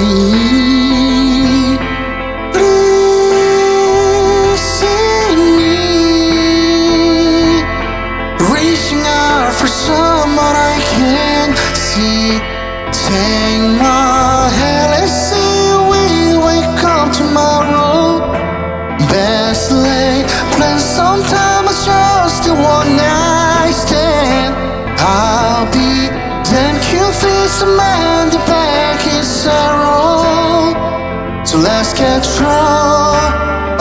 me, reaching out for someone I can't see. Take my hand, we wake up tomorrow. Best lay plan sometime it's just a one night. I'll be man the sorrow. So let's get strong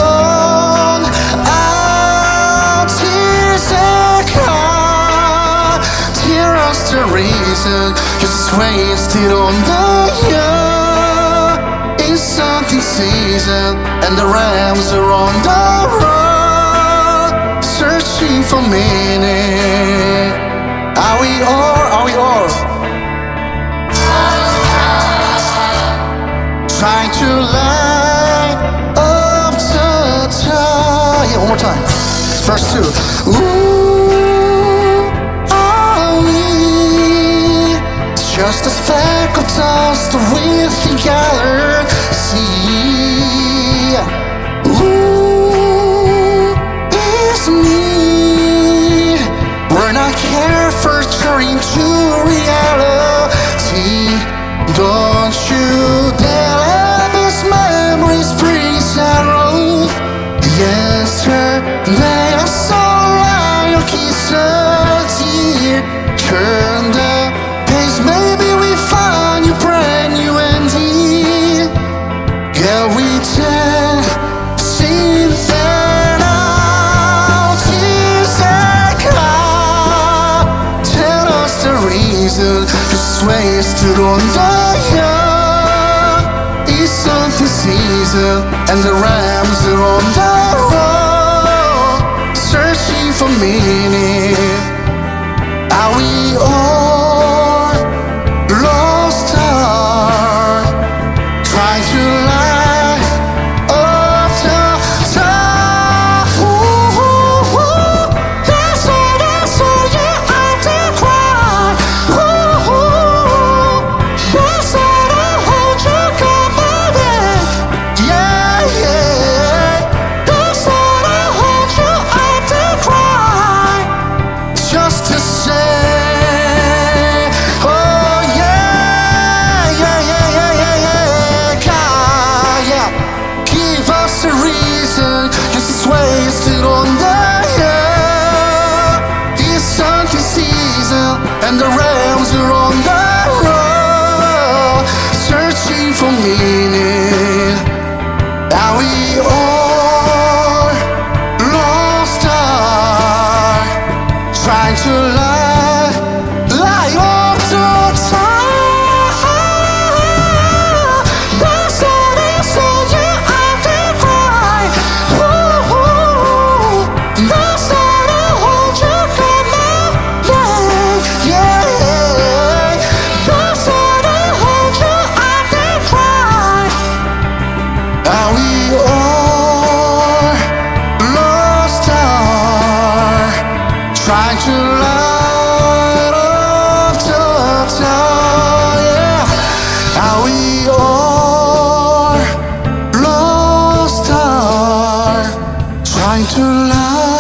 on our tears and cry. Tear us the reason, cause it's wasted on the year. It's something season, and the rams are on the run, searching for meaning. Are? Are we all? Yeah, one more time. Verse two. Ooh, wasted on the young. It's something season, and the rams are on the searching for meaning. Are we all? and the rams are on. trying to love